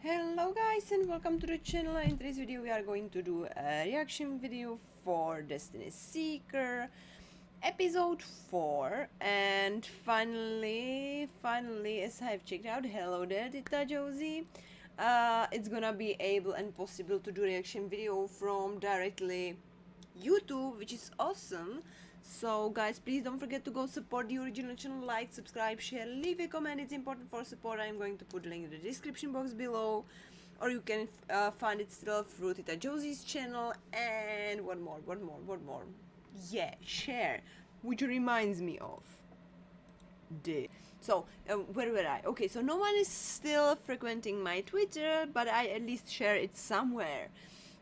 Hello guys and welcome to the channel. In today's video we are going to do a reaction video for Destiny Seeker episode 4 and finally finally as I've checked out hello there Tita Josie. Uh, it's gonna be able and possible to do reaction video from directly YouTube which is awesome so guys please don't forget to go support the original channel. Like subscribe share leave a comment. It's important for support. I'm going to put link in the description box below. Or you can uh, find it still through tita josie's channel. And one more one more one more. Yeah share. Which reminds me of the so uh, where were i? Okay so no one is still frequenting my twitter but i at least share it somewhere.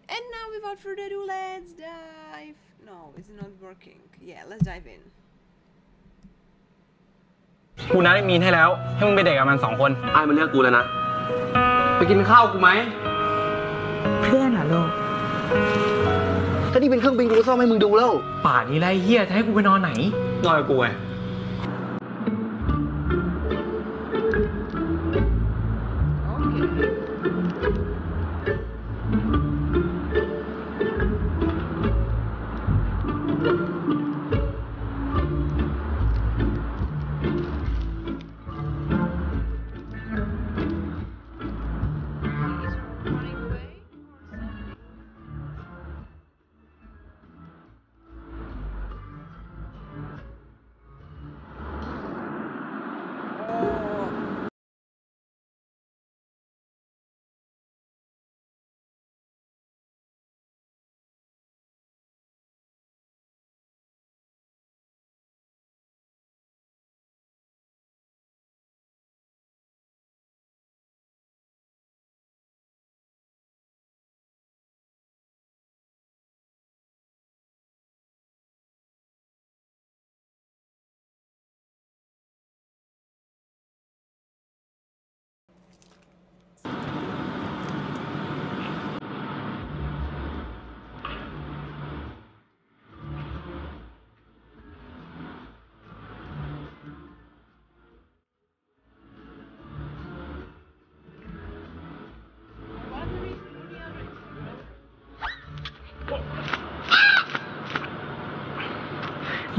And now without further ado let's dive no it's not working yeah let's dive in กูนัดไอ้มีนให้แล้ว ให้มึงไปเด็กกับมันสองคน ไอ้มันเลือกกูแล้วนะ ไปกินข้าวกูไหม เพื่อนเหรอลูกถ้านี่เป็นเครื่องบินกูก็ซ่อมให้มึงดูแล้ว ป่านี้ไรเฮียจะให้กูไปนอนไหน นอนกับกูไง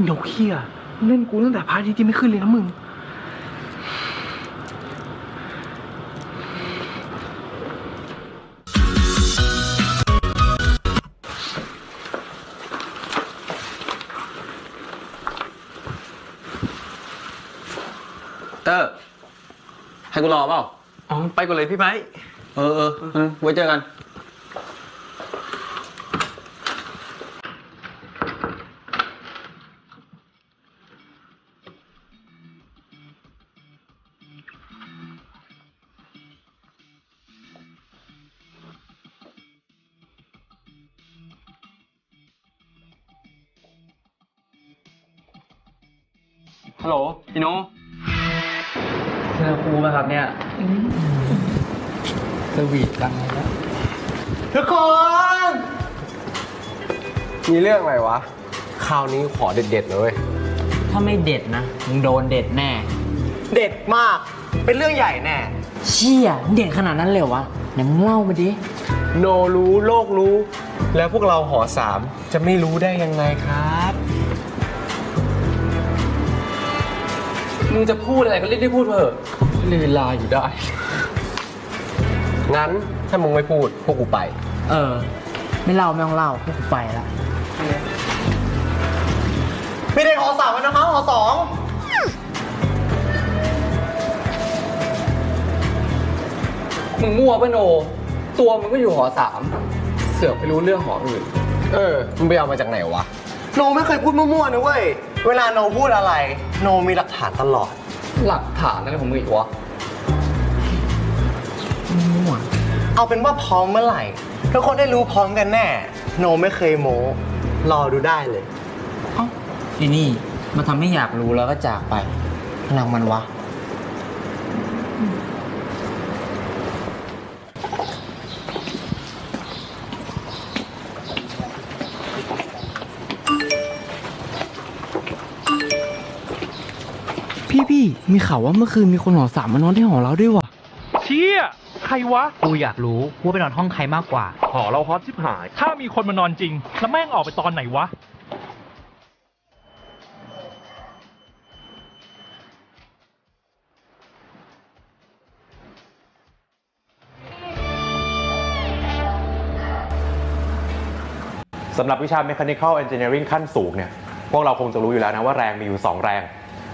นกเฮียเล่นกูตั้งแต่พระอาทิตย์ยังไม่ขึ้นเลยนะมึง เตอร์ให้กูรอเปล่า อ๋อ ไปก่อนเลยพี่ไม้ เออเออเออไว้เจอกัน นี้ขอเด็ดๆเลย ถ้าไม่เด็ดนะมึงโดนเด็ดแน่ เด็ดมาก เป็นเรื่องใหญ่แน่ เชี่ยเด็ดขนาดนั้นเลยเหรอวะไหนมึงเล่ามาดิ โนรู้โลกรู้ แล้วพวกเราหอสามจะไม่รู้ได้ยังไงครับ มึงจะพูดอะไรก็รีบได้พูดเถอะลีลาอยู่ได้ งั้นถ้ามึงไม่พูดพวกกูไป เออ ไม่เล่าไม่ต้องเล่าพวกกูไปละไม่ได้หอสามนะครับหอสองมึงมั่วปะโน ตัวมึงก็อยู่หอสามเสือกไปรู้เรื่องหออื่น เออมึงไปเอามาจากไหนวะ โนไม่เคยพูดมั่วๆนะเว้ย เวลาโนพูดอะไร โนมีหลักฐานตลอด หลักฐานอะไรของมึงอีกวะมั่วเอาเป็นว่าพร้อมเมื่อไหร่ทุกคนได้รู้พร้อมกันแน่ โนไม่เคยโม้ รอดูได้เลย เอ้าทีนี่มาทำให้อยากรู้แล้วก็จากไปพลังมันวะ พี่พี่มีข่าวว่าเมื่อคืนมีคนหอสามมานอนที่หอเราด้วยว่ะ เชี่ยใครวะ กูอยากรู้ว่าไปนอนห้องใครมากกว่า หอเราฮอตชิบหาย ถ้ามีคนมานอนจริง แล้วแม่งออกไปตอนไหนวะ สำหรับวิชา Mechanical Engineering ขั้นสูงเนี่ยพวกเราคงจะรู้อยู่แล้วนะว่าแรงมีอยู่ 2 แรง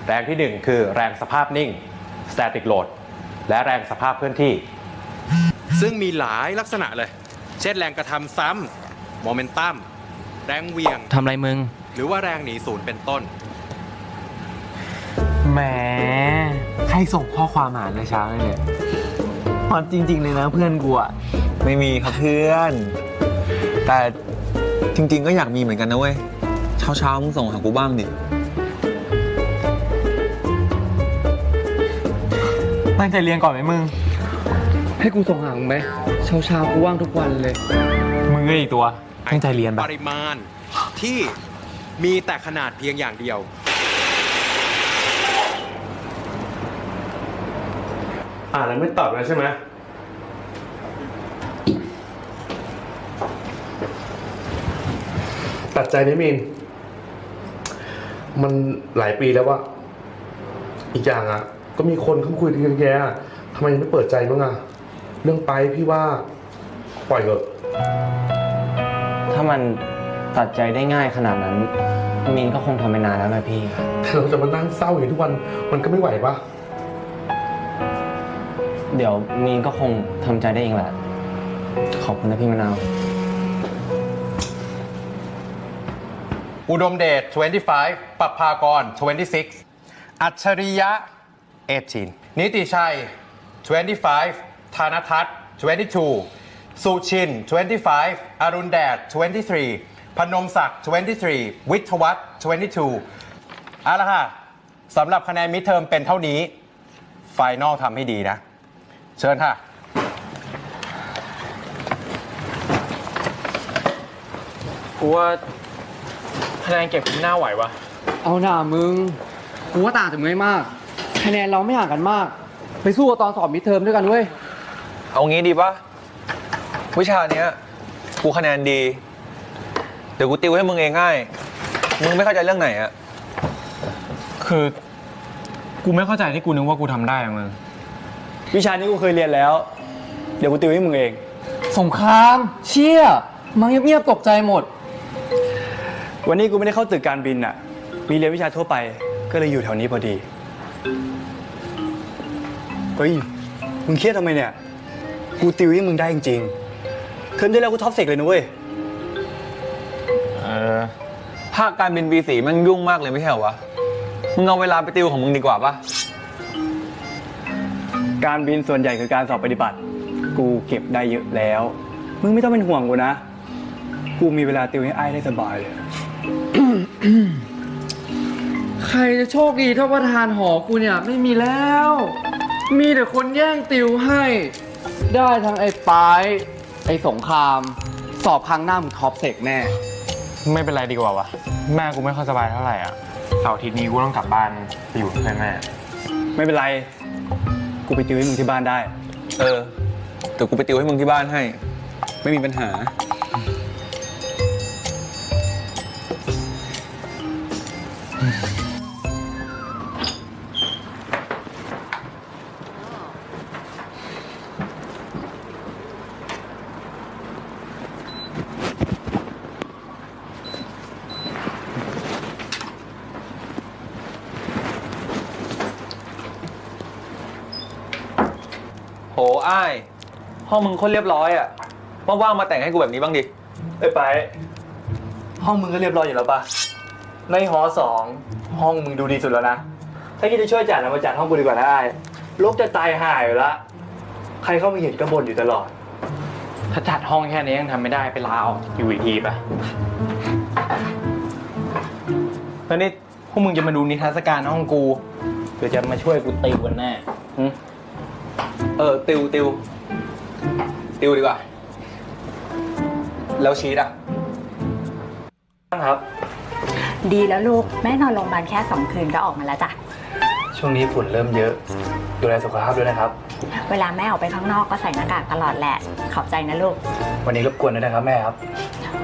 แรงที่ 1 คือแรงสภาพนิ่ง static load และแรงสภาพเคลื่อนที่ ซึ่งมีหลายลักษณะเลย เช่นแรงกระทำซ้ำโมเมนตัมแรงเหวียง ทำไรมึง หรือว่าแรงหนีศูนย์เป็นต้น แหม ใครส่งข้อความมาในเช้าเนี่ยฮอตจริง ๆ เลยนะเพื่อนกูอะไม่มีครับเพื่อน แต่ จริง ๆ ก็อยากมีเหมือนกันนะเว้ยเช้าเช้าๆมึงส่งหากูบ้างดิ ตั้งใจเรียนก่อนไหมมึง ให้กูส่งหามึงไหมเช้าเช้าๆกูว่างทุกวันเลย มึงก็อีกตัว ตั้งใจเรียนปปะริมาณที่มีแต่ขนาดเพียงอย่างเดียว อ่านแล้วไม่ตอบแล้วใช่ไหม ตัดใจไหมมีน มันหลายปีแล้วว่า อีกอย่างอะ ก็มีคนเขาคุยกันแย่อะทำไมยังไม่เปิดใจบ้างอะ เรื่องไปพี่ว่า ปล่อยเถอะ ถ้ามันตัดใจได้ง่ายขนาดนั้นมีนก็คงทำไปนานแล้วแหละพี่ แต่เราจะมานั่งเศร้าอย่างทุกวัน มันก็ไม่ไหวปะเดี๋ยวมีนก็คงทำใจได้เองแหละ ขอบคุณนะพี่มะนาว อุดมเดช 25ปัภากร 26 อัจฉริยะ 18 นิติชัย 25 ธานทัศน์ 22 สุชิน 25 อรุณแดด 23 พนมศักดิ์ 23 วิทยวัฒน์ 22เอาละค่ะสำหรับคะแนนมิดเทอมเป็นเท่านี้ final ทำให้ดีนะ เชิญค่ะกูว่า คะแนนเก็บกูน่าไหววะเอาน่ามึง กูว่าต่างจากมึงไม่มาก คะแนนเราไม่ห่างกันมาก ไปสู้กับตอนสอบ midterm ด้วยกันเว้ย เอางี้ดีปะวิชาเนี้ยกูคะแนนดี เดี๋ยวกูติวให้มึงเองง่าย มึงไม่เข้าใจเรื่องไหนอะคือ กูไม่เข้าใจที่กูนึกว่ากูทำได้อะมึง วิชานี้กูเคยเรียนแล้ว เดี๋ยวกูติวให้มึงเอง สงคราม เชี่ยมาเงียบๆตกใจหมด วันนี้กูไม่ได้เข้าตึกการบินอะ มีเรียนวิชาทั่วไป ก็เลยอยู่แถวนี้พอดี เฮ้ย มึงเครียดทำไมเนี่ย กูติวให้มึงได้จริงๆเทอมที่แล้วกู top sec เลยนะเว้ย เออ ภาคการบิน B4 มันยุ่งมากเลยไม่ใช่เหรอวะ มึงเอาเวลาไปติวของมึงดีกว่าปะการบินส่วนใหญ่คือการสอบปฏิบัติ กูเก็บได้เยอะแล้ว มึงไม่ต้องเป็นห่วงกูนะ กูมีเวลาติวให้ไอ้ายได้สบายเลย ใครจะโชคดีเท่าประธานหอกูเนี่ยไม่มีแล้ว มีแต่คนแย่งติวให้ ได้ทั้งไอ้ปาย ไอ้สงคราม สอบครั้งหน้ามึงท็อปเสกแน่ ไม่เป็นไรดีกว่าวะแม่กูไม่ค่อยสบายเท่าไหร่อะเสาร์อาทิตย์นี้กูต้องกลับบ้านไปอยู่กับเพื่อนแม่ ไม่เป็นไร กูไปติวให้มึงที่บ้านได้ เออเดี๋ยวกูไปติวให้มึงที่บ้านให้ ไม่มีปัญหา โหอ้าย ห้องมึงคนเรียบร้อยอะว่างๆมาแต่งให้กูแบบนี้บ้างดิ เอ้ยไป ห้องมึงก็เรียบร้อยอยู่แล้วปะ ในหอสองห้องมึงดูดีสุดแล้วนะ ถ้าคิดจะช่วยจัดนะมาจัดห้องกูดีกว่านะไอ้ลกจะตายหายอยู่ละ ใครเข้ามาเห็นก็บ่นอยู่ตลอด ถ้าจัดห้องแค่นี้ยังทำไม่ได้ไปลาออกอยู่อีกทีปะแล้วนี่พวกมึงจะมาดูนิทรรศการห้องกูเดี๋ยวจะมาช่วยกูติวกันแน่หึเออติวติวติวดีกว่า แล้วชีตอะครับ ดีแล้วลูก แม่นอนโรงพยาบาลแค่สองคืนก็ออกมาแล้วจ้ะโชช่วงนี้ฝุ่นเริ่มเยอะ ดูแลสุขภาพด้วยนะครับ เวลาแม่ออกไปข้างนอกก็ใส่หน้ากากตลอดแหละ ขอบใจนะลูก วันนี้รบกวนด้วยนะครับแม่ครับ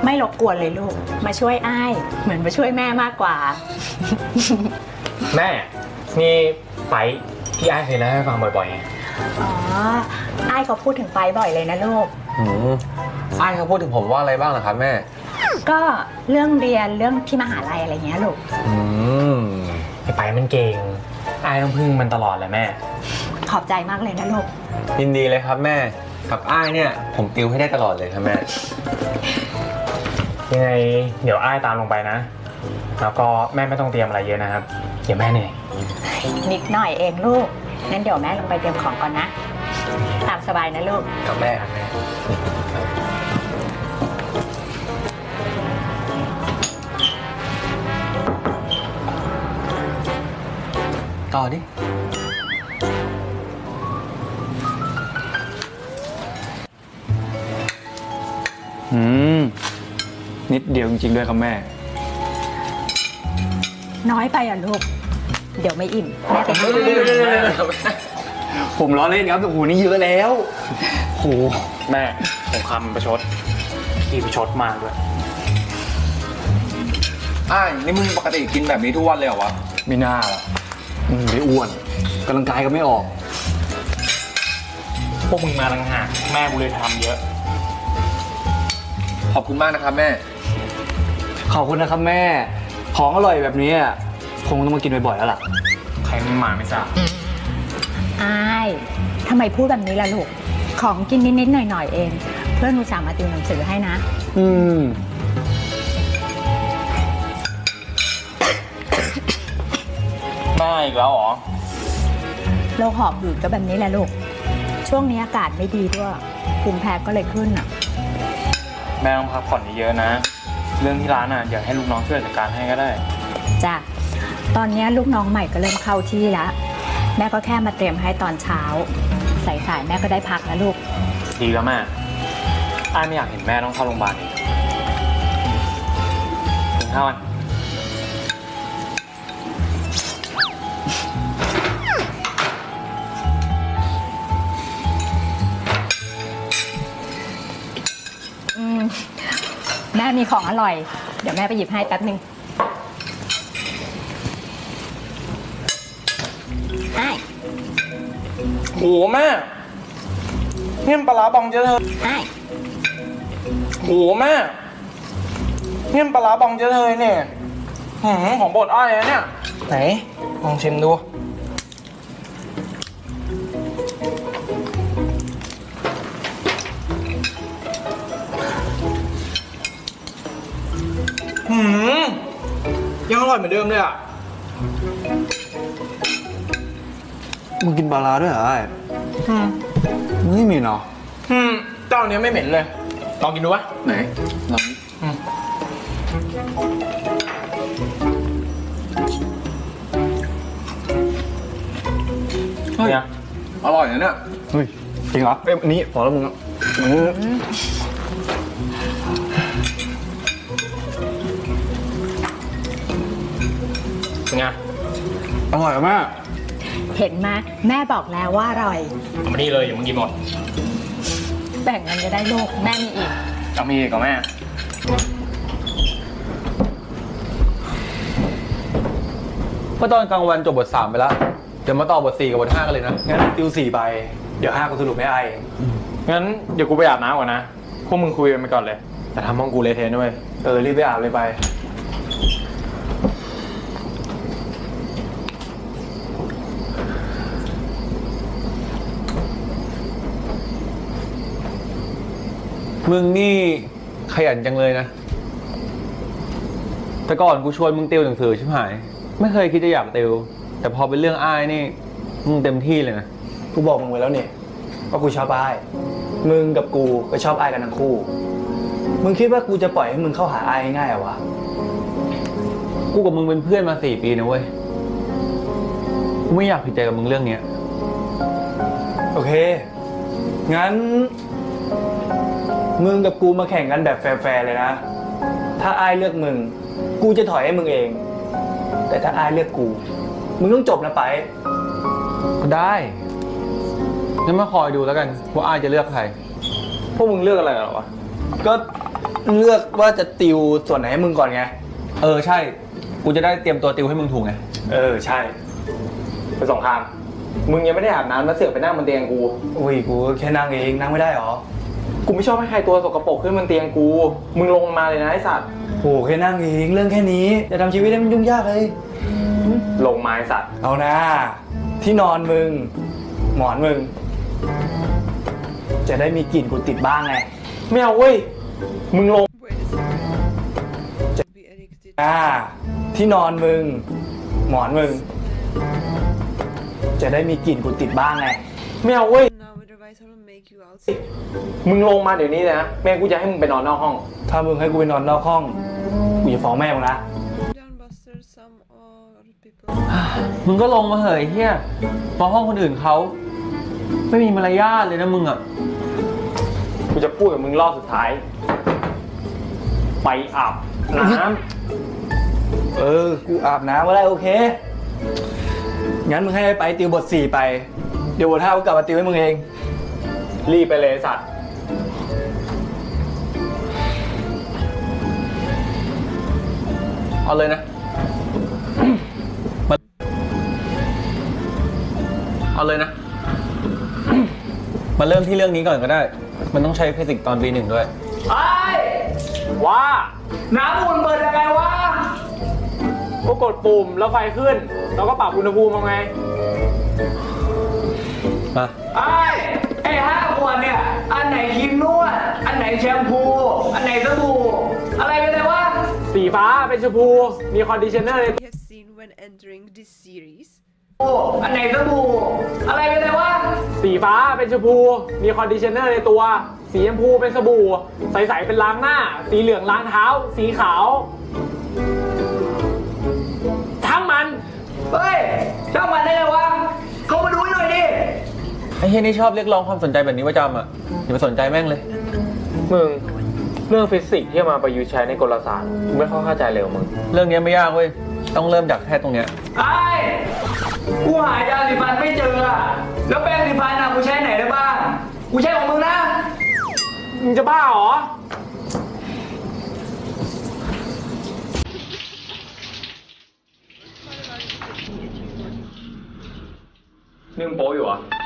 ไม่รบกวนเลยลูก มาช่วยอ้าย เหมือนมาช่วยแม่มากกว่า แม่ นี่ไปที่ไอ้เคยเล่าให้ฟังบ่อยๆไงอ๋ออ้ายเขาพูดถึงไปบ่อยเลยนะลูกอืมไอ้ายเขาพูดถึงผมว่าอะไรบ้างนะครับแม่ ก็เรื่องเรียนเรื่องที่มหาลัยอะไรเงี้ยลูก อืมไอ้ไปมันเก่งไอ้ต้องพึ่งมันตลอดเลยแม่ ขอบใจมากเลยนะลูก ยินดีเลยครับแม่ กับอ้ายเนี่ย ผมติวให้ได้ตลอดเลยครับแม่ ยังไงเดี๋ยวไอ้ายตามลงไปนะ แล้วก็แม่ไม่ต้องเตรียมอะไรเยอะนะครับ เดี๋ยวแม่เหนื่อยนิดหน่อยเองลูก งั้นเดี๋ยวแม่ลงไปเตรียมของก่อนนะ ตามสบายนะลูก กับแม่ ต่อดิ อืม นิดเดียวจริงๆด้วยครับแม่ น้อยไปอะลูก เดี๋ยวไม่อิ่ม แม่ไปให้ผมล้อเล่นครับโอ้โหนี่เยอะแล้วโหแม่สงครามประชดขี้ประชดมากด้วยอ้ายนี่มึงปกติกินแบบนี้ทุกวันเลยเหรอวะไม่น่าหรอกอืม ไม่อ้วนกำลังกายก็ไม่ออก พวกมึงมาต่างหากแม่กูเลยทำเยอะ ขอบคุณมากนะครับแม่ ขอบคุณนะครับแม่ ของอร่อยแบบนี้อะคงต้องมากินบ่อยๆแล้วล่ะ ใครมันหมาไม่ทราบอ้ายทำไมพูดแบบนี้ล่ะลูก ของกินนิดๆหน่อยๆเอง เพื่อนอุตส่าห์มาติวหนังสือให้นะ อืม อีกแล้วเหรอ โรคหอบหืดก็แบบนี้แหละลูก ช่วงนี้อากาศไม่ดีด้วยภูมิแพ้ก็เลยขึ้นอะ แม่ต้องพักผ่อนเยอะๆนะ เรื่องที่ร้านอะอยากให้ลูกน้องช่วยจัดการให้ก็ได้ จ้ะ ตอนนี้ลูกน้องใหม่ก็เริ่มเข้าที่แล้ว แม่ก็แค่มาเตรียมให้ตอนเช้า สายๆแม่ก็ได้พักนะลูก ดีแล้วแม่อ้ายไม่อยากเห็นแม่ต้องเข้าโรงพยาบาลอีกกินข้าวกัน แม่มีของอร่อย เดี๋ยวแม่ไปหยิบให้แป๊บหนึ่งไอ้โหแม่เนี่ยมันปลาร้าบองเจ๊เธอไอ้โหแม่เนี่ยมันปลาร้าบองเจ๊เธอเนี่ยหืมของโปรดอ้อยอะเนี่ยไหนลองชิมดู ร่อยเหมือนเดิมเลยอะ มึงกินปลาร้าด้วยเหรอไอ้อืมมึงไม่มีเนาะอืมเจ้าเนี้ยไม่เหม็นเลย ลองกินดูวะไหนลองอืมเนี่ยอร่อยนะเนี่ยเฮ้ยจริงเหรอเอ้ยอันนี้พอแล้วมึงอะมึ เป็นไงอร่อยอะแม่เห็นไหมแม่บอกแล้วว่าอร่อยเอามานี่เลยอย่ามึงกินหมดแบ่งกันจะได้ลูกแม่มีอีกเอามีอีกกับแม่เมื่อตอนกลางวันจบบทสามไปแล้ว เดี๋ยวมาต่อบทสี่กับบทห้ากันเลยนะ งั้นติวสี่ไป เดี๋ยวห้ากูสรุปให้ไอ้เองงั้นเดี๋ยวกูไปอาบน้ำก่อนนะพวกมึงคุยกันไปก่อนเลย แต่ทำห้องกูเละเทะด้วยเออรีบไปอาบเลยไป มึงนี่ขยันจังเลยนะ แต่ก่อนกูชวนมึงติวหนังสือชิบหาย ไม่เคยคิดจะอยากติว แต่พอเป็นเรื่องอ้ายนี่ มึงเต็มที่เลยนะ กูบอกมึงไว้แล้วเนี่ยว่ากูชอบอ้าย มึงกับกูก็ชอบอ้ายกันทั้งคู่ มึงคิดว่ากูจะปล่อยให้มึงเข้าหาอ้ายง่ายๆเหรอวะ กูกับมึงเป็นเพื่อนมาสี่ปีนะเว้ย กูไม่อยากผิดใจกับมึงเรื่องเนี้ย โอเค งั้น มึงกับกูมาแข่งกันแบบแฟร์ๆเลยนะ ถ้าอ้ายเลือกมึง กูจะถอยให้มึงเอง แต่ถ้าอ้ายเลือกกู มึงต้องจบนะไป ก็ได้งั้นมาคอยดูแล้วกัน ว่าอ้ายจะเลือกใคร พวกมึงเลือกอะไรกันเหรอวะ ก็เลือกว่าจะติวส่วนไหนให้มึงก่อนไง เออใช่ กูจะได้เตรียมตัวติวให้มึงถูกไง เออใช่ ไปสงครามมึงยังไม่ได้อาบน้ำแล้วเสือกไปนั่งบนเตียงกู อุ้ยกูก็แค่นั่งเองนั่งไม่ได้หรอ กูไม่ชอบให้ใครตัวสกปรกขึ้นบนเตียงกู มึงลงมาเลยนะไอสัตว์โอ้แค่นั่งเองเรื่องแค่นี้จะทำชีวิตให้มันยุ่งยากเลย ลงมาไอสัตว์ เอานะที่นอนมึง หมอนมึง จะได้มีกลิ่นกูติดบ้างไงไม่เอาเว้ย มึงลง Be addicted. อ่า ที่นอนมึง หมอนมึง จะได้มีกลิ่นกูติดบ้างไงไม่เอาเว้ย มึงลงมาเดี๋ยวนี้เลยนะแม่กูจะให้มึงไปนอนนอกห้อง ถ้ามึงให้กูไปนอนนอกห้องกูจะฟ้องแม่มึงนะ Down Buster, some other people. มึงก็ลงมาเหยเฮียมาห้องคนอื่นเขาไม่มีมารยาทเลยนะมึงอะกูจะพูดกับมึงรอบสุดท้าย ไปอาบน้ำเออ กูอาบน้ำก็ได้โอเค งั้นมึงให้ไปติวบทสี่ไป เดี๋ยวบทห้ากูกลับมาติวให้มึงเอง รีบไปเลยไอ้สัตว์ เอาเลยนะมาเอาเลยนะ มาเริ่มที่เรื่องนี้ก่อนก็ได้ มันต้องใช้ฟิสิกส์ตอนปีหนึ่งด้วย ไอ้ว่าน้ำอุ่นเปิดยังไงวะก็กดปุ่มแล้วไฟขึ้นแล้วก็ปรับอุณหภูมิเอาไง มา ไอ้ไอ้ห้าขวดเนี่ย อันไหนครีมนวด อันไหนแชมพู อันไหนสบู่ อะไรไปเลยวะ สีฟ้าเป็นชมพู มีคอนดิชเนอร์ใน We have seen when entering this series. อันไหนสบู่ อะไรไปเลยวะ สีฟ้าเป็นชมพู มีคอนดิชเนอร์ในตัว สีชมพูเป็นสบู่ ใสๆเป็นล้างหน้า สีเหลืองล้างเท้า สีขาว ทั้งมัน เฮ้ยช่างมันได้เลยวะ เขามาดูให้หน่อยดิ ไอ้เฮียนี่ชอบเรียกร้องความสนใจแบบนี้ประจำอะอย่าไปสนใจแม่งเลย มึงเรื่องฟิสิกส์ที่เอามาประยุกต์ใช้ในกลศาสตร์กูไม่ค่อยเข้าใจเลยว่ะมึง เรื่องนี้ไม่ยากเว้ยต้องเริ่มจากแค่ตรงเนี้ยไอ้กูหายาสีฟันไม่เจออะแล้วแป้งสีฟันอะกูใช้ไหนได้บ้าง กูใช้ของมึงนะ มึงจะบ้าเหรอนี่มึงโป๊อยู่เห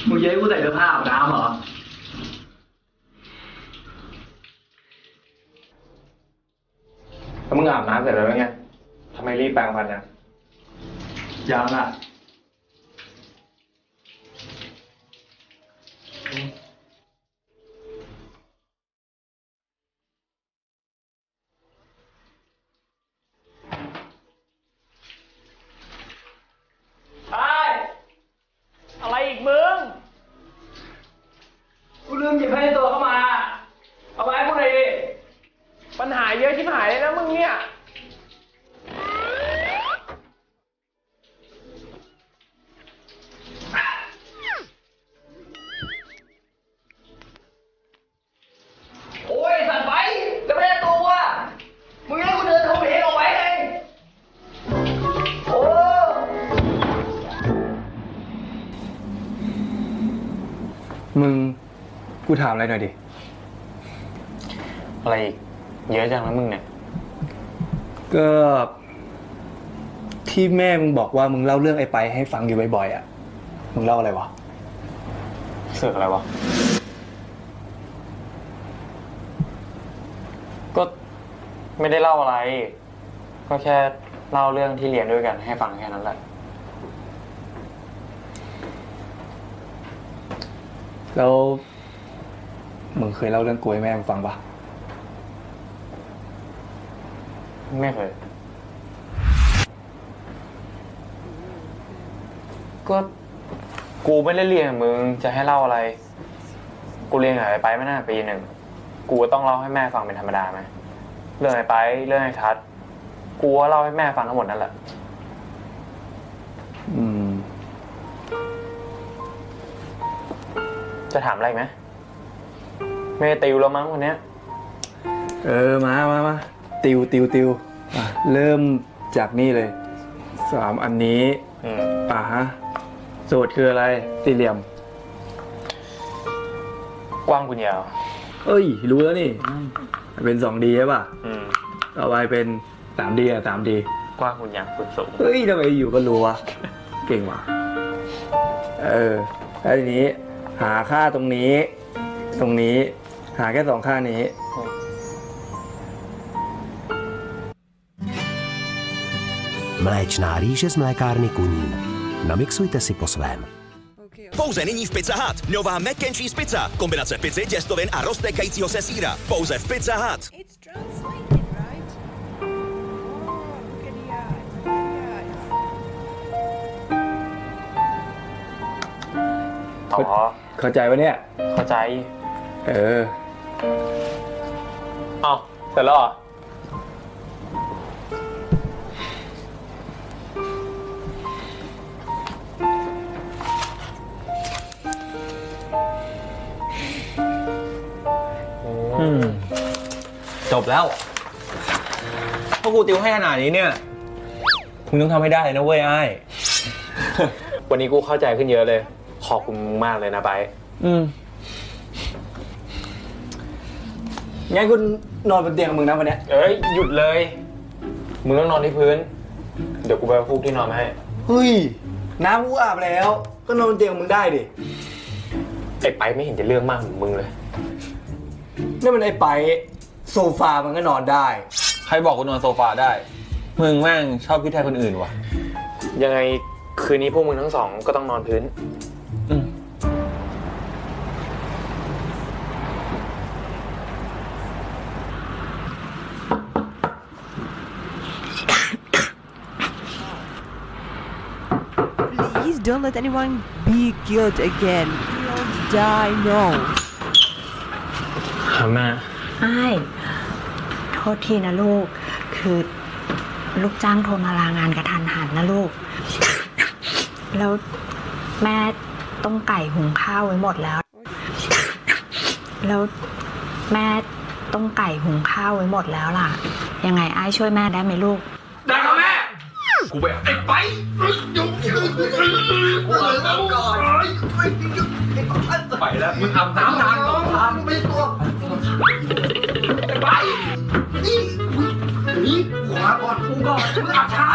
รอมึงเย้กูใส่เสื้อผ้าอาบน้ำเหรอแล้วมึงอาบน้ำเสร็จแล้วไงทำไมรีบแปรงฟันยังยังอะ ไอ้อะไรอีก มึง กูลืมหยิบให้ในตัวเข้ามา เอาไปให้กูหน่อยดิปัญหาเยอะชิบหายเลยนะมึงเนี่ย ถามอะไรหน่อยดิ อะไรอีกเยอะจังนะมึงเนี่ย ก็ที่แม่มึงบอกว่ามึงเล่าเรื่องไอ้ไปให้ฟังอยู่บ่อยๆอะ มึงเล่าอะไรวะ เสือกอะไรวะ ก็ไม่ได้เล่าอะไร ก็แค่เล่าเรื่องที่เรียนด้วยกันให้ฟังแค่นั้นแหละ แล้วมึ งเคยเล่าเรื่องกูให้แม่มึงฟังปะไม่เคย ก็กูไม่ได้เรียนกับมึงจะให้เล่าอะไร กูเรียนกับไอ้ไปไม่น่าปีหนึ่ง กูก็ต้องเล่าให้แม่ฟังเป็นธรรมดาไหมเรื่องไอ้ไปเรื่องไอ้ทัศน์กูก็เล่าให้แม่ฟังทั้งหมดนั่นแหละ อืม จะถามอะไรไหม ไม่ได้ติวแล้วมั้งวันเนี้ยเออมามามาติวติวติวอะเริ่มจากนี่เลยสามอันนี้อืมอ่าฮะสูตรคืออะไรสี่เหลี่ยม กว้างคุณยาว เอ้ย รู้แล้วนี่ เป็นสองดีใช่ป่ะอืม ต่อไปเป็นสามดีอะสามดีกว้างคุณยาวคุณสูง เฮ้ยทำไมอยู่ก็รู้วะเก่งว่ะเออแล้วทีนี้หาค่าตรงนี้ ตรงนี้ หาแค่สองค่านี้ Mléčná rýže z mlékárny Kunín. Namixujte si po svém. Pouze nyní v Pizza Hut. Nová mac and cheese pizza. Kombinace pizzy, těstovin a roztékajícího se síra. Pouze v Pizza Hut. It's translated, right? Oh, look at the eyes. Look at the eyes. อ๋อ เข้าใจปะเนี่ย เข้าใจ เออ เอ้าเสร็จแล้วเหรออืมจบแล้วพอกูติวให้ขนาดนี้เนี่ยมึงต้องทำให้ได้นะเว้ยไอ้ วันนี้กูเข้าใจขึ้นเยอะเลย ขอบคุณมากเลยนะไบร์ท อืม งั้นคุณนอนบนเตียงกับมึงนะวันเนี้ยเอ้ยหยุดเลยมึงต้องนอนที่พื้น เดี๋ยวกูไปเอาฟูกที่นอนมาให้เฮ้ย น้ำกูอาบแล้ว ก็นอนบนเตียงกับมึงได้ดิไอ้ไปไม่เห็นจะเรื่องมากเหมือนมึงเลย นี่มันไอ้ไปโซฟามันก็นอนได้ ใครบอกกูนอนโซฟาได้ มึงแม่งชอบคิดแทนคนอื่นว่ะ ยังไงคืนนี้พวกมึงทั้งสองก็ต้องนอนพื้น don't let anyone be killed again. Killed, die, no. แม่ไอ้ายโทษทีนะลูก คือลูกจ้างโทรมาลางานกระทันหันนะลูก แล้วแม่ต้มไก่หุงข้าวไว้หมดแล้ว แล้วแม่ต้มไก่หุงข้าวไว้หมดแล้วล่ะ ยังไงไอ้ายช่วยแม่ได้ไหมลูกได้ครับแม่ กูไปไอ้ไปไปแล้วมึงอาบน้ำนานก่อนทำไม่ตัวไอ้ไปนี่นี่ขวาก่อนกูก่อนมึงอาบช้า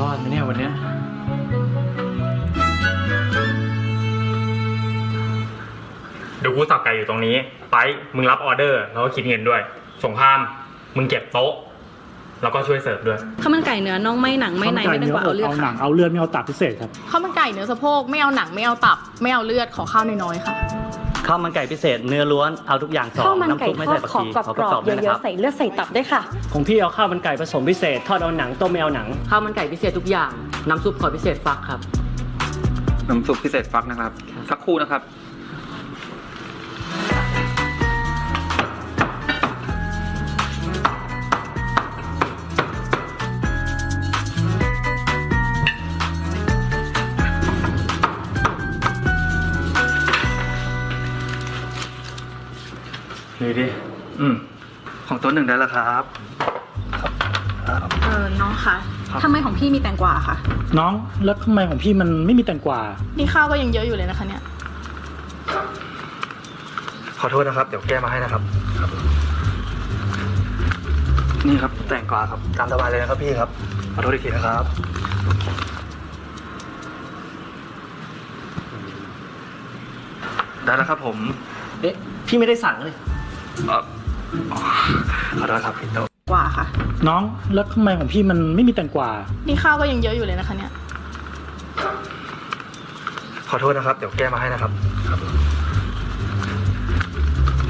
รอดไหมเนี่ยวันเนี้ยเดี๋ยวกูสับไก่อยู่ตรงนี้ ไป มึงรับออเดอร์ แล้วก็คิดเงินด้วย สงคราม มึงเก็บโต๊ะ แล้วก็ช่วยเสิร์ฟด้วยข้าวมันไก่เนื้อน่องไม่หนังไม่ในไม่ต้องกว่าเอาเลือดเอาหนัค่ะงเอาเลือดไม่เอาตับพิเศษครับ ข้าวมันไก่เนื้อสะโพกไม่เอาหนังไม่เอาตับ ไม่เอาเลือดขอข้าวน้อยๆค่ะ ข้าวมันไก่พิเศษเนื้อล้วนเอาทุกอย่างสองข้าวมันไก่น้ำซุปไม่ทอใส่ดผักขอชีกรอบขอกกระรอสบอบด้วยนะเยคอะรับ ๆใส่เลือดใส่ตับด้วยค่ะ ของพี่เอาข้าวมันไก่ผสมพิเศษ ทอดเอาหนังต้มไม่เอาหนัง ข้าวมันไก่พิเศษทุกอย่าง น้ำซุปขอพิเศษฟักครับ น้ำซุปพิเศษฟักนะครับ สักครู่นะครับ นี่ดิ อืม ของตัวหนึ่งได้แล้วครับ เออน้องคะทำไมของพี่มีแตงกวาคะน้องแล้วทำไมของพี่มันไม่มีแตงกวา นี่ข้าวก็ยังเยอะอยู่เลยนะคะเนี่ย ขอโทษนะครับ เดี๋ยวแก้มาให้นะครับ นี่ครับ แต่งกวาครับ ตามสบายเลยนะครับพี่ครับ ขอโทษอีกทีนะครับ ได้แล้วครับผม เอ๊ะ พี่ไม่ได้สั่งเลย เอ่ออ๋อขอโทษครับพี่โตกว่าค่ะ น้องแล้วทำไมของพี่มันไม่มีแตงกวานี่ข้าวก็ยังเยอะอยู่เลยนะคะเนี่ย ขอโทษนะครับ เดี๋ยวแก้มาให้นะครับครับ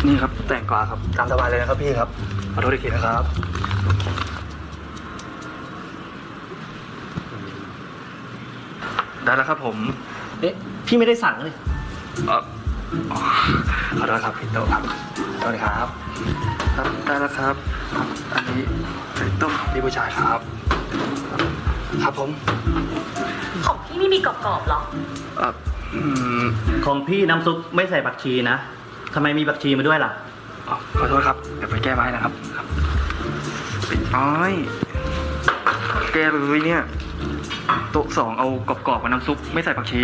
นี่ครับแต่งกวาครับตามสบายเลยนะครับพี่ครับ ขอโทษอีกทีนะครับ ได้แล้วครับผม เอ๊ะพี่ไม่ได้สั่งเลยเอ่ออ๋อขอโทษครับพี่โตครับส วัสดีครับ ครับได้แล้วครับครับอันนี้ไก่ต้มของพี่ผู้ชายครับ ครับผม ของพี่ไม่มีกรอบๆหรอเอ่ออืมของพี่น้ำซุปไม่ใส่ผักชีนะทำไมมีผักชีมาด้วยล่ะอ๋อขอโทษครับเดี๋ยวไปแก้มาให้นะครับครับปิดอ้อยแกเลยเนี่ยโต๊ะสองเอากรอบๆกับน้ำซุปไม่ใส่ผักชี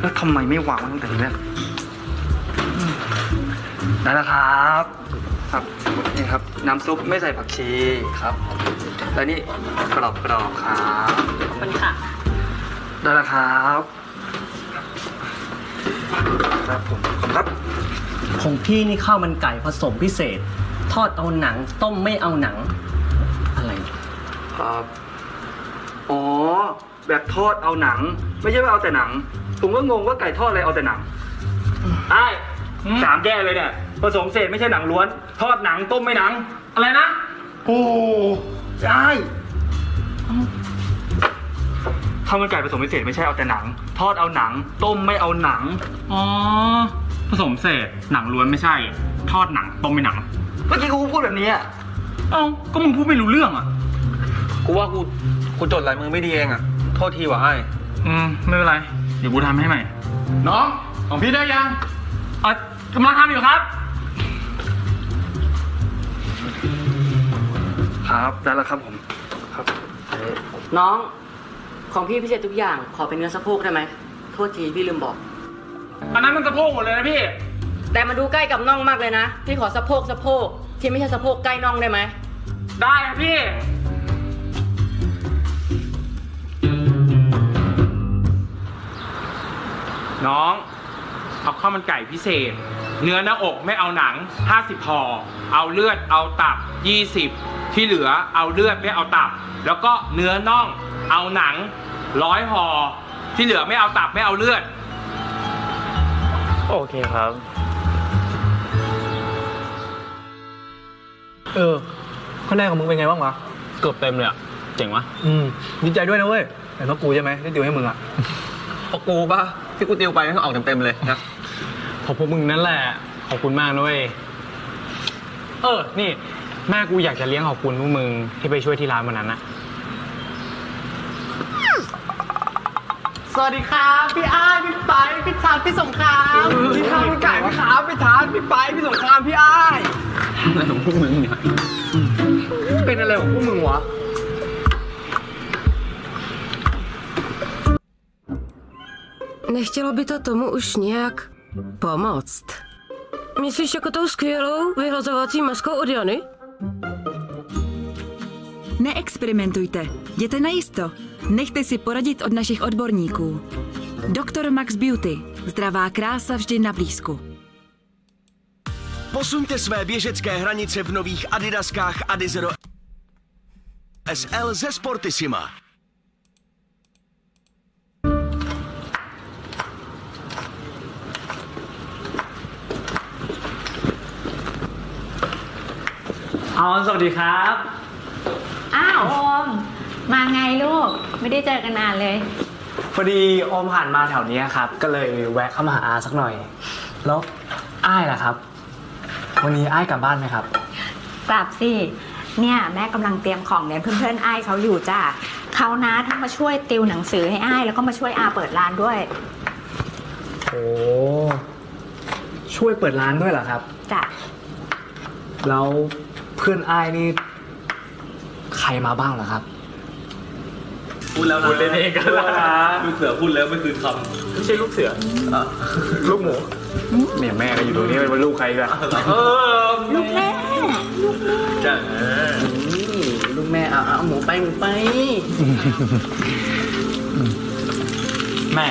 แล้วทำไมไม่วางไว้ตั้งแต่แรกอืม ได้แล้วครับครับนี่ครับ น้ำซุปไม่ใส่ผักชีครับ แล้วนี่กรอบกรอบๆครับขอบคุณค่ะ ได้แล้วครับครับผมครับ ของพี่นี่ข้าวมันไก่ผสมพิเศษ ทอดเอาหนัง ต้มไม่เอาหนัง อะไร ครับอ๋อ แบบทอดเอาหนัง ไม่ใช่ว่าเอาแต่หนัง ผมก็งงว่าไก่ทอดอะไรเอาแต่หนังไอ้สามแก้เลยเนี่ย ผสมเศษไม่ใช่หนังล้วน ทอดหนังต้มไม่หนัง อะไรนะ โอ้ได้ข้าวมันไก่ผสมพิเศษไม่ใช่เอาแต่หนัง ทอดเอาหนัง ต้มไม่เอาหนัง อ๋อ ผสมเศษหนังล้วนไม่ใช่ ทอดหนังต้มไม่หนัง เมื่อกี้กูพูดแบบนี้อะเอ้าก็มึงพูดไม่รู้เรื่องอะ กูว่ากูกูจดลายมือไม่ดีเองอะ โทษทีว่ะไอ้อืมไม่เป็นไร เดี๋ยวกูทำให้ใหม่ น้อง ของพี่ได้ยังเอะกำลังทำอยู่ครับ ครับได้แล้วครับผมครับน้องของพี่พิเศษทุกอย่างขอเป็นเนื้อสะโพกได้ไหมโทษทีพี่ลืมบอก อันนั้นมันสะโพกหมดเลยนะพี่ แต่มาดูใกล้กับน่องมากเลยนะพี่ขอสะโพกสะโพกที่ไม่ใช่สะโพกใกล้น่องได้ไหมได้ครับพี่น้อง เอาข้าวมันไก่พิเศษ เนื้อหน้าอกไม่เอาหนัง 50ห่อเอาเลือดเอาตับ 20 ที่เหลือเอาเลือดไม่เอาตับ แล้วก็เนื้อน่องเอาหนังร้อยห่อที่เหลือไม่เอาตับไม่เอาเลือด โอเคครับ เออคะแนนของมึงเป็นไงบ้างวะ เกือบเต็มเลยอะเจ๋งวะอืมดีใจด้วยนะเว้ยแต่น้องกูใช่ไหมที่ติวให้มึงอะพอกูป่ะที่กูติวไปก็ออกเต็มๆเลยนะขอบพวกมึงนั่นแหละ ขอบคุณมากนะเว้ยเออ นี่ แม่กูอยากจะเลี้ยงขอบคุณพวกมึงที่ไปช่วยที่ร้านวันนั้นนะสวัสดีครับพี่อ้ายพี่ไปพี่ชาพี่สงครามพี่ข้าวมันไก่พี่ขาวพี่ทานพี่ไปพี่สงครามพี่อ้ายอะไรของพวกมึงเนี่ยเป็นอะไรของพวกมึงวะ Nechtělo by to tomu už nějak pomoct. Myslíš jako tou skvělou vyhlazovací maskou od Jany? Neexperimentujte, jděte na jisto. Nechte si poradit od našich odborníků. Doktor Max Beauty. Zdravá krása vždy na blízku. Posuňte své běžecké hranice v nových Adidaskách Adizero SL ze Sportissima. - เอาสวัสดีครับ อ้าวโอม มาไงลูก ไม่ได้เจอกันนานเลย พอดีโอมผ่านมาแถวนี้ครับ ก็เลยแวะเข้ามาหาอาสักหน่อย แล้วอ้ายล่ะครับ วันนี้อ้ายกลับบ้านไหมครับ กลับสิ เนี่ยแม่กำลังเตรียมของเรียนเพื่อนๆอ้ายเขาอยู่จ้ะเขานะทั้งมาช่วยติวหนังสือให้อ้ายแล้วก็มาช่วยอาเปิดร้านด้วยโอ้ช่วยเปิดร้านด้วยเหรอครับ จ้ะแล้ว เพื่อนอ้ายนี่ ใครมาบ้างเหรอครับ พูดแล้วนะพูดเล่นเองกันแล้วนะลูกเสือพูดแล้วไม่คืนคำไม่ใช่ลูกเสือลูกหมูเนี่ยแม่ก็อยู่ตรงนี้เป็นลูกใครกันเออลูกแม่จ้าลูกแม่เอาเอาหมูไปหมูไป แม่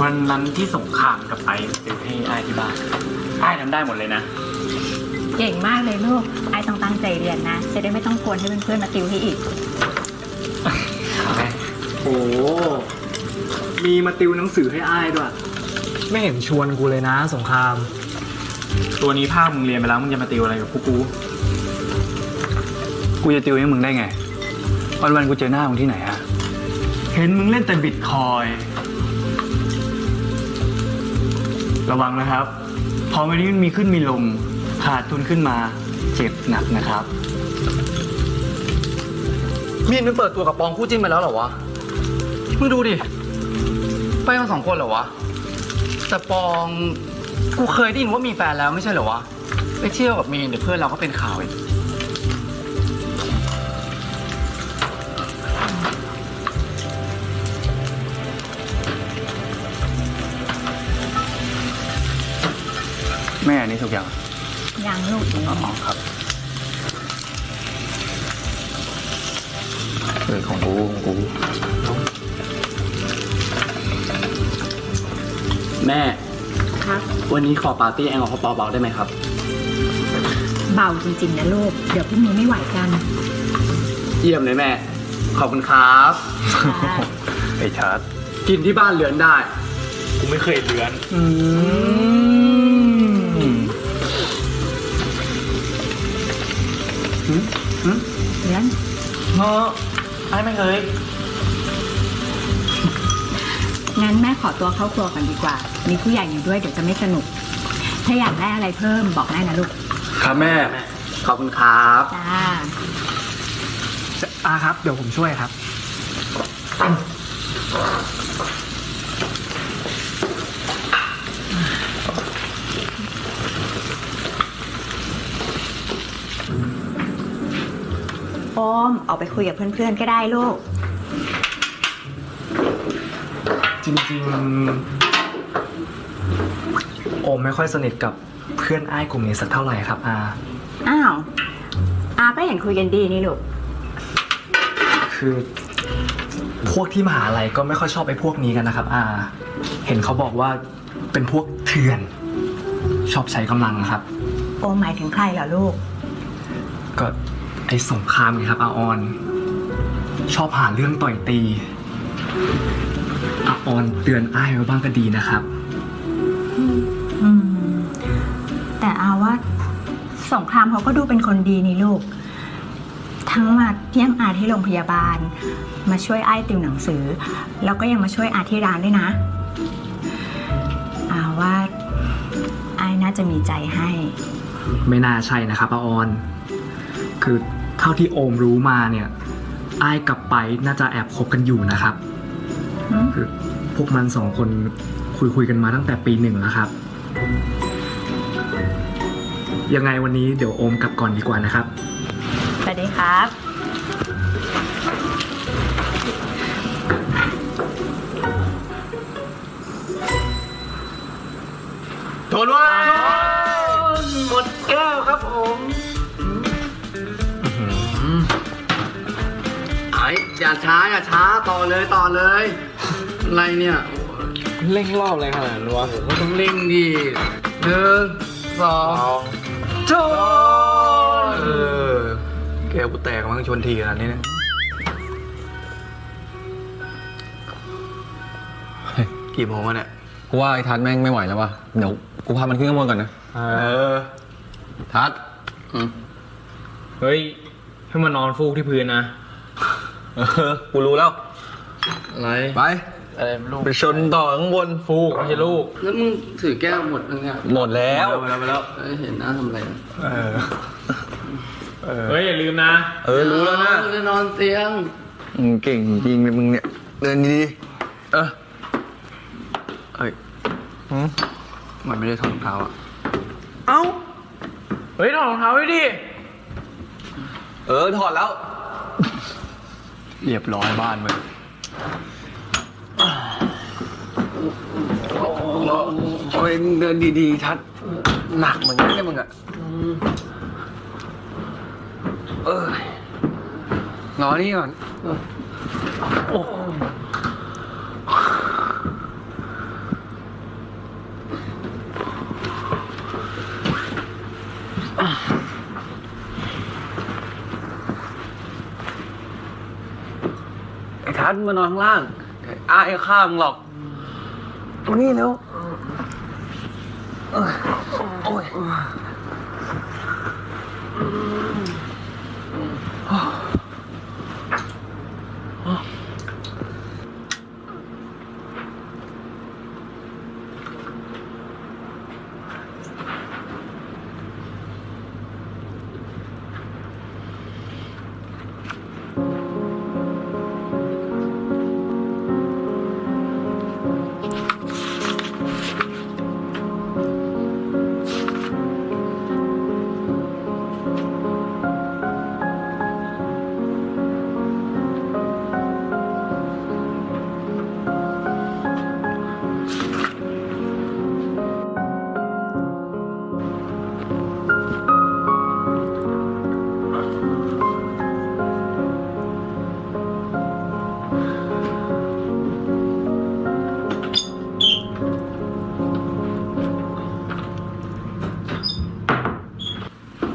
วันนั้นที่สงครามกับไปติวให้อ้ายที่บ้านอ้ายทำได้หมดเลยนะ เก่งมากเลยลูก ไอ้ายต้องตั้งใจเรียนนะ จะได้ไม่ต้องกวนให้เพื่อนๆมาติวให้อีก โอ้มีมาติวหนังสือให้อ้ายด้วย ไม่เห็นชวนกูเลยนะ สงคราม ตัวนี้ภาคมึงเรียนไปแล้วมึงจะมาติวอะไรกับพวกกู กูจะติวให้มึงได้ไง วันวันๆกูเจอหน้ามึงที่ไหนอะเห็นมึงเล่นแต่บิตคอยน์ระวังนะครับ พอวันนี้มันมีขึ้นมีลง ขาดทุนขึ้นมาเจ็บหนักนะครับ มีนมันเปิดตัวกับปองคู่จิ้นไปแล้วเหรอวะมึงดูดิ ไปกันสองคนเหรอวะ แต่ปองกูเคยได้ยินว่ามีแฟนแล้วไม่ใช่เหรอวะ ไปเที่ยวกับมีนเดี๋ยวเพื่อนเราก็เป็นข่าวอีกแม่อันนี้ถูกอย่าง ยังลูกอ๋อครับเออของกูของกูแม่ ครับวันนี้ขอปาร์ตี้แอลกอฮอล์เบาๆได้ไหมครับ เบาจริงๆนะลูก เดี๋ยวพรุ่งนี้ไม่ไหวกัน เยี่ยมเลยแม่ ขอบคุณครับไอ้ชาร์ตกินที่บ้านเหลือนได้ กูไม่เคยเลือนเเนาะไอ้ไม่เคยงั้นแม่ขอตัวเข้าครัวกันดีกว่า มีผู้ใหญ่อยู่ด้วยเดี๋ยวจะไม่สนุก ถ้าอยากได้อะไรเพิ่มบอกแม่นะลูก ครับแม่ ขอบคุณครับจ้าอาครับ เดี๋ยวผมช่วยครับ โอมออกไปคุยกับเพื่อนๆก็ได้ลูก จริงๆโอมไม่ค่อยสนิทกับเพื่อนอ้ายกลุ่มนี้สักเท่าไหร่ครับอาอ้าว อาก็เห็นคุยกันดีนี่ลูก คือพวกที่มหาลัยก็ไม่ค่อยชอบไอ้พวกนี้กันนะครับอาเห็นเขาบอกว่าเป็นพวกเถื่อน ชอบใช้กำลังครับ โอมหมายถึงใครเหรอลูก ก็ ไอ้สงครามไงครับอาออน ชอบหาเรื่องต่อยตีอาออนเตือนอ้ายไว้บ้างก็ดีนะครับ อืม แต่อาว่าสงครามเขาก็ดูเป็นคนดีนี่ลูก ทั้งมาเยี่ยมอาที่โรงพยาบาล มาช่วยไอ้ายติวหนังสือ แล้วก็ยังมาช่วยอาที่ร้านด้วยนะ อาว่าไอ้ายน่าจะมีใจให้ ไม่น่าใช่นะครับอาออน คือ เท่าที่โอมรู้มาเนี่ยอ้ายกับไปน่าจะแอบคบกันอยู่นะครับหืมคือพวกมันสองคนคุยคุยๆกันมาตั้งแต่ปีหนึ่งแล้วครับ ยังไงวันนี้เดี๋ยวโอมกลับก่อนดีกว่านะครับสวัสดีครับโทนว่าหมดแก้วครับผม อ้อย่าช้าอย่าช้าต่อเลยต่อเลย อะไรเนี่ยเร่งรอบอะไรขนาดนั้นวะก็ต้องเร่งดีหนึ่งสองชนเออแกกูแตกมั้งชนทีขนาดนี้เนี่ยกี่โมงวะเนี่ยกูว่าไอ้ทัศน์แม่งไม่ไหวแล้ววะเดี๋ยวกูพามันขึ้นข้างบนก่อนนะเออทัศน์เฮ้ยให้มานอนฟูกที่พื้นนะเออ กูรู้แล้ว อะไร ไปอะไรลูกไปชนต่อข้างบนฟูกไม่ใช่ลูก แล้วมึงถือแก้วหมดยังเนี่ยหมดแล้วไปแล้วไปแล้วเอ้ยเห็นหน้าทำอะไรอะเออเออเฮ้ยอย่าลืมนะ เออรู้แล้วนะมึงจะนอนเตียงมึงเก่งจริงเลยมึงเนี่ย เดินดีๆเออเอ้ยมันไม่ได้ถอดรองเท้าอะ เอ้า เฮ้ยถอดรองเท้าไว้ดิ เออถอดแล้ว เรียบร้อยบ้านมึงโอ้ยเดินดีๆชัดหนักเหมือนกันเนี่ยมึงอะเออรอนี่ก่อนโอ้ ไอ้ทัศน์มานอนข้างล่างอ้ายข้ามงหรอกตรงนี้แล้วเอ้ย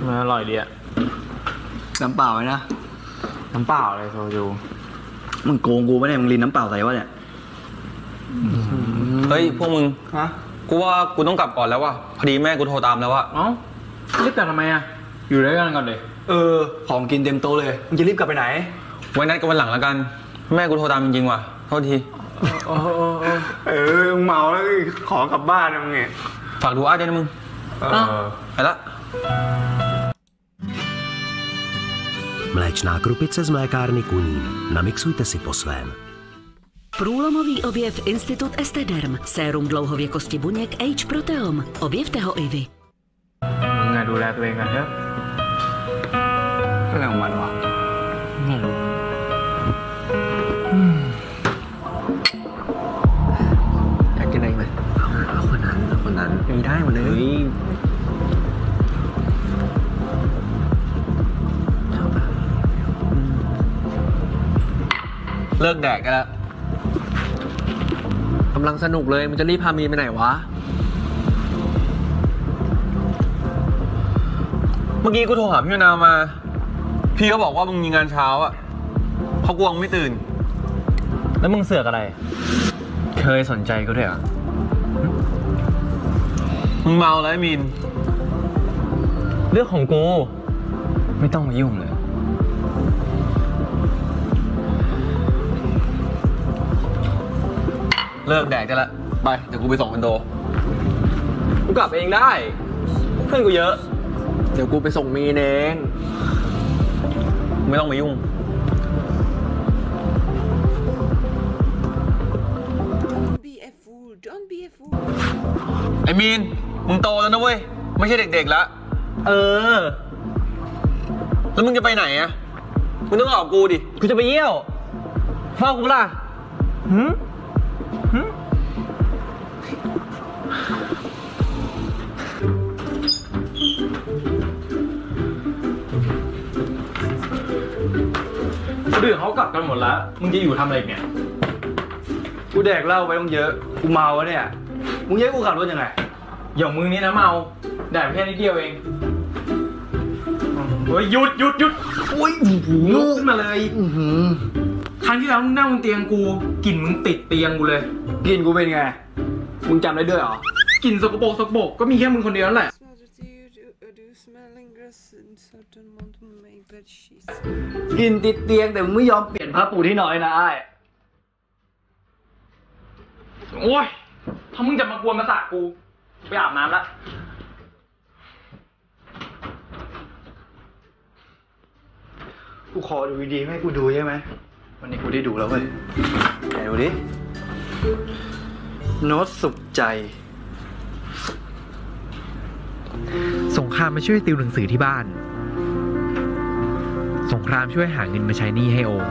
โอ้ยน้ำเปล่าไหมนะ น้ำเปล่าเลยโซจูมึงโกงกูปะเนี่ยมึงลินน้ำเปล่าใส่วะเนี่ย เฮ้ย พวกมึง ฮะ กูว่ากูต้องกลับก่อนแล้วว่ะ พอดีแม่กูโทรตามแล้วว่ะ เอ้ารีบกลับทำไมอะอยู่ด้วยกันก่อนเลย เออ ของกินเต็มโต๊ะเลย มึงจะรีบกลับไปไหน ไว้นัดกันวันหลังแล้วกัน แม่กูโทรตามจริงๆว่ะ โทษที เออมึงเมาแล้วขอกลับบ้านนะมึงไงฝากดูอาร์ตด้วยนะมึง เออ ไปละ Mléčná krupice z mlékárny Kunín. Namixujte si po svém. Průlomový objev Institut Estederm. Sérum dlouhověkosti buněk H Proteom. Objevte ho i vy. มึงอะดูแลตัวเองกันเถอะ อะไรของมันวะ ไม่รู้ อยากกินอะไรไหมเอาเอาคนนั้นเอาคนนั้นมีได้หมดเลย เลิกแดกกันแล้วกำลังสนุกเลยมันจะรีบพามีนไปไหนวะ เมื่อกี้กูโทรหาพี่มะนาวมา พี่เขาบอกว่ามึงมีงานเช้าอะเขากวงไม่ตื่น แล้วมึงเสือกอะไร เคยสนใจกูด้วยเหรอมึงเมาแล้วไอ้มีน เรื่องของกู ไม่ต้องมายุ่งเลย เลิกแดกได้ละ ไป เดี๋ยวกูไปส่งคอนโด กูกลับเองได้ เพื่อนกูเยอะ เดี๋ยวกูไปส่งมีนเอง ไม่ต้องมายุ่ง Don't be a fool don't be a fool ไอ้มีน มึงโตแล้วนะเว้ย ไม่ใช่เด็กๆแล้วเออ แล้วมึงจะไปไหนอะมึงต้องออกกูดิ กูจะไปเยี่ยวเฝ้ากูปะล่ะหืม คนอื่นเขากลับกันหมดแล้วมึงจะอยู่ทำอะไรเนี่ย กูแดกเหล้าไปต้องเยอะ กูเมาแล้วเนี่ย มึงแยกกูขับรถยังไง อย่างมึงนี่นะเมาแดดแค่นิดเดียวเองเฮ้ยหยุดหยุดหยุดอุ้ยลุกขึ้นมาเลยครั้งที่แล้วมึงนั่งบนเตียงกูกลิ่นมึงติดเตียงกูเลยกินกูเป็นไง มึงจำได้ด้วยเหรอกลิ่นสกปรกสกปรกก็มีแค่มึงคนเดียวนั่นแหละ กินติดเตียงแต่มึงไม่ยอมเปลี่ยนผ้าปูที่นอนให้นะไอ้ายโอ้ยถ้ามึงจะมากวนมาสากูไปอาบน้ำละ กูขอดูดีๆไม่ให้กูดูใช่ไหม วันนี้กูได้ดูแล้วเว้ยไหนดูดิ โน้ตสุขใจ สงครามมาช่วยติวหนังสือที่บ้าน สงครามช่วยหาเงินมาใช้หนี้ให้โอม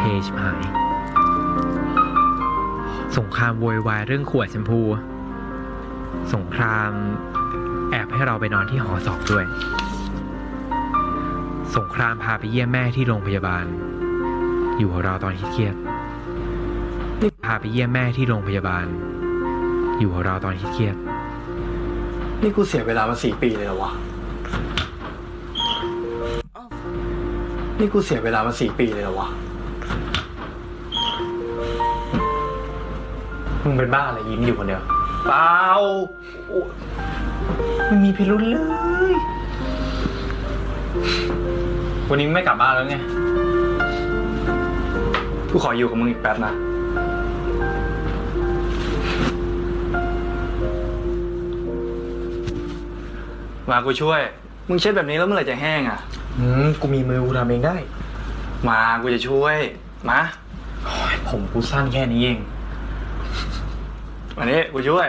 เฮชหาย สงครามโวยวายเรื่องขวดแชมพู สงครามแอบให้เราไปนอนที่หอสอบด้วย สงครามพาไปเยี่ยมแม่ที่โรงพยาบาล อยู่กับเราตอนเครียดพาไปเยี่ยมแม่ที่โรงพยาบาล อยู่กับเราตอนเครียดนี่กูเสียเวลามาสี่ปีเลยเหรอวะ นี่กูเสียเวลามาสี่ปีเลยเหรอวะ มึงเป็นบ้าอะไรยิ้มอยู่คนเดียว เปล่าโอ้ไม่มีพิรุธเลย วันนี้ไม่กลับบ้านแล้วไง กูขออยู่กับมึงอีกแป๊บนะ มากูช่วย มึงเช็ดแบบนี้แล้วเมื่อไหร่จะแห้งอะ อืมกูมีมือกูทำเองได้ มา กูจะช่วย มาผมกูสั้นแค่นี้เอง วันนี้กูช่วย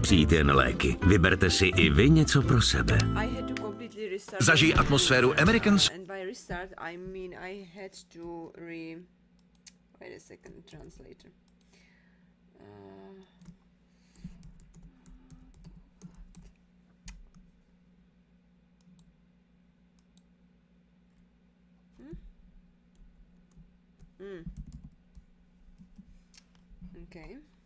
přijít jen léky. Vyberte si i vy něco pro sebe. Zažij atmosféru Americans. Okay.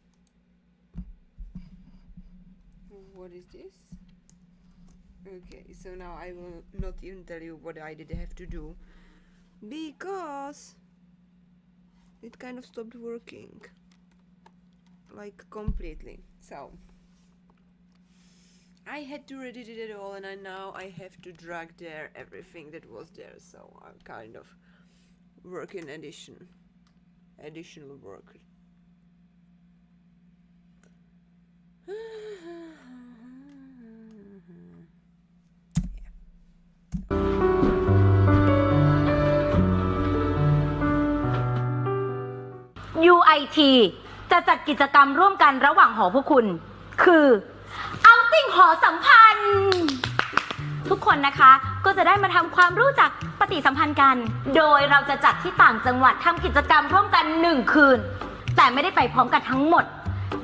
What is this? Okay, so now I will not even tell you what I did have to do because it kind of stopped working like completely. So I had to edit it at all, and I now I have to drag there everything that was there. So I'm kind of working addition, additional work. UIT จะจัดกิจกรรมร่วมกันระหว่างหอพวกคุณ คือ เอาติ้งหอสัมพันธ์ ทุกคนนะคะก็จะได้มาทำความรู้จักปฏิสัมพันธ์กัน โดยเราจะจัดที่ต่างจังหวัดทำกิจกรรมร่วมกันหนึ่งคืน แต่ไม่ได้ไปพร้อมกันทั้งหมด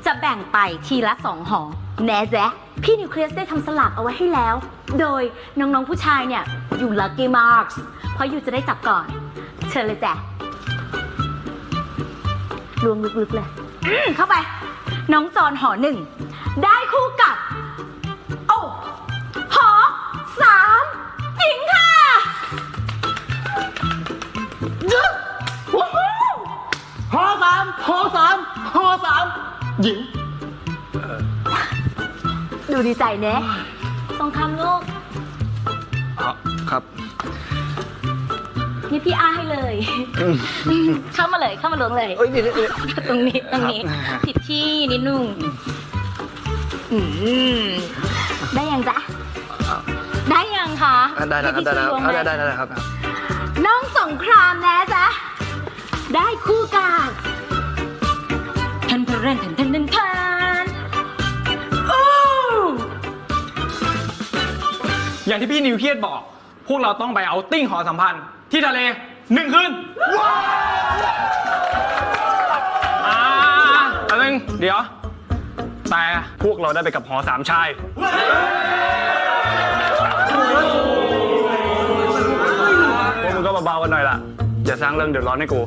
จะแบ่งไปทีละสองหอ แน่แจ๊ะพี่นิวเคลียสได้ทำสลากเอาไว้ให้แล้ว โดยน้องๆผู้ชายเนี่ยอยู่ลั c กี้มาร์คเพราะอยู่จะได้จับก่อน เชิญเลยแจ๊ะ ลวงลึกๆเลยอืมเข้าไป น้องจอนหอหนึ่ง ได้คู่กับ โอ้หอสามหญิงค่ะยึดวู้ฮู้หอสามหอสามหอสามหญิง ดูดีใจเนะทรงคำลูกครับ นี่พี่อาให้เลย เข้ามาเลยเข้ามาลงเลยตรงนี้ตรงนี้ผิดที่นิดนึงอืมได้ยังจ๊ะได้ยังคะได้แล้วครับได้แล้วให้พี่ช่วยได้วงได้ได้ครับ น้องสงครามนะจ๊ะได้คู่กันเทนเทนเทนเทนเทนเทนเทนอู้อย่างที่พี่นิวเครียดบอก พวกเราต้องไปเอาติ้งหอสัมพันธ์ ที่ทะเลหนึ่งคืนอ่าอันนึงเดี๋ยว แต่พวกเราได้ไปกับหอสามชาย พวกมึงก็เบาๆกันหน่อยล่ะ อย่าสร้างเรื่องเดือดร้อนให้กู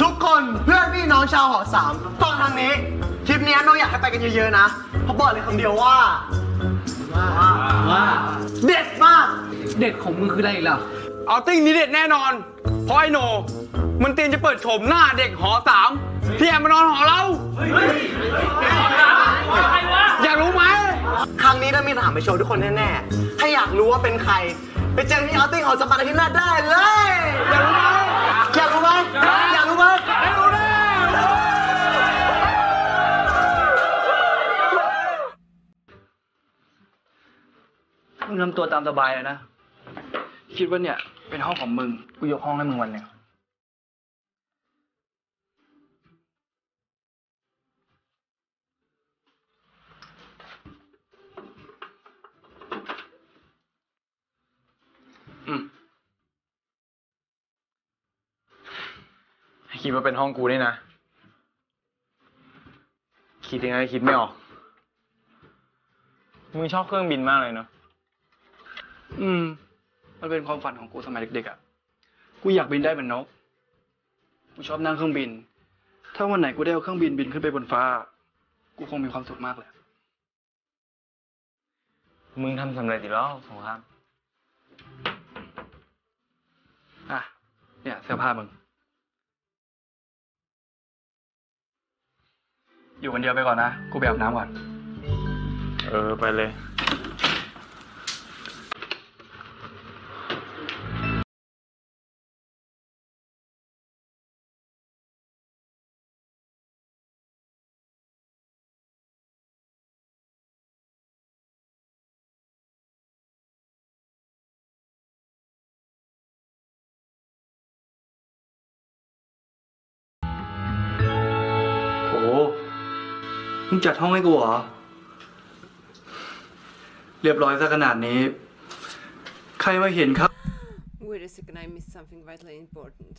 ทุกคนเพื่อนพี่น้องชาวหอสามฟังทางนี้คลิปนี้น้องอยากให้ไปกันเยอะๆนะเพราะบอกเลยคำเดียวว่า ว่า เด็ดมาก เด็ดของมึงคืออะไรอีกล่ะ เอาติ้งนี้เด็ดแน่นอน เพราะไอโหนมันเตรียมจะเปิดโฉมหน้าเด็กหอสามที่แอบมานอนหอเรา อยากรู้ไหม ครั้งนี้เรามีถามไปโชว์ทุกคนแน่ๆ ถ้าอยากรู้ว่าเป็นใคร ไปเจอที่เอาติ้งหอสมบัติที่หน้าได้เลย อยากรู้ไหมอยากรู้ไหมอยากรู้ไหมมึงทำตัวตามสบายเลยนะ คิดว่าเนี่ย เป็นห้องของมึง กูยกห้องให้มึงวันหนึ่งอืมคิดว่าเป็นห้องกูนี่นะ คิดยังไงก็คิดไม่ออก มึงชอบเครื่องบินมากเลยเนาะ อืม มันเป็นความฝันของกูสมัยเด็กๆอะ กูอยากบินได้เหมือนนก กูชอบนั่งเครื่องบิน ถ้าวันไหนกูได้เอาเครื่องบินบินขึ้นไปบนฟ้า กูคงมีความสุขมากเลย มึงทำสำเร็จอีกแล้วสงคราม อะ เนี่ยเสื้อผ้ามึง อยู่คนเดียวไปก่อนนะ กูไปอาบน้ำก่อน เออ ไปเลย จัดห้องให้กูเหรอ เรียบร้อยซะขนาดนี้ ใครมาเห็นครับ Wait a second, I missed something vitally important.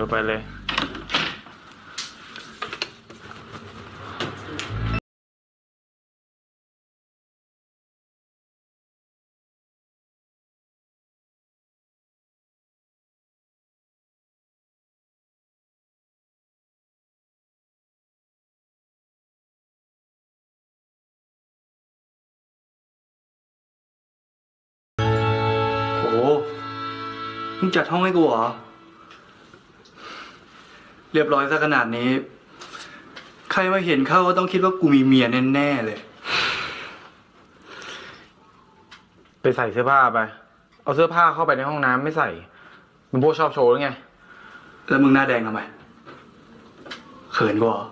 Rồi ไปเลยโอ้มึงจัดห้องให้กูเหรอ เรียบร้อยซะขนาดนี้ ใครมาเห็นเข้าก็ต้องคิดว่ากูมีเมียแน่ๆเลย ไปใส่เสื้อผ้าไป เอาเสื้อผ้าเข้าไปในห้องน้ำไม่ใส่มึงพวกชอบโชว์หรือไง แล้วมึงหน้าแดงทำไมเขินกูเหรอ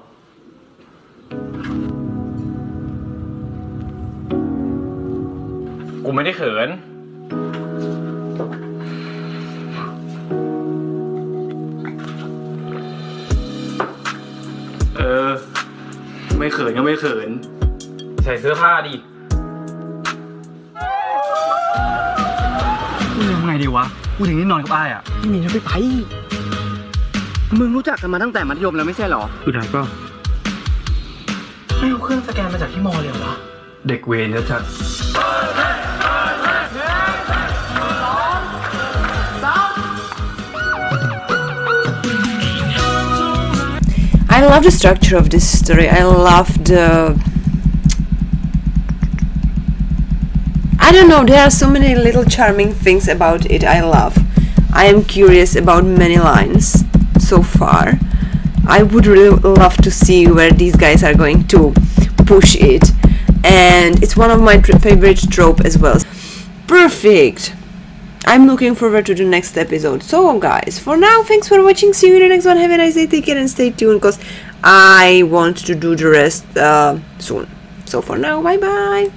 กูไม่ได้เขิน ไม่เขินก็ไม่เขิน ใส่เสื้อผ้าดิมึงยังไงดีวะ กูถึงได้นอนกับอ้ายอะพี่หนีไปไป มึงรู้จักกันมาตั้งแต่มัธยมแล้วไม่ใช่เหรอคือได้ก็ไม่เอาเครื่องสแกนมาจากที่มอเลยเหรอวะ เด็กเวรแล้วจัด I love the structure of this story. I love the. I don't know, there are so many little charming things about it I love. I am curious about many lines so far. I would really love to see where these guys are going to push it. And it's one of my favorite trope as well. Perfect! I'm looking forward to the next episode. So, guys, for now, thanks for watching. See you in the next one. Have a nice day. Take care and stay tuned because I want to do the rest uh, soon. So, for now, bye bye.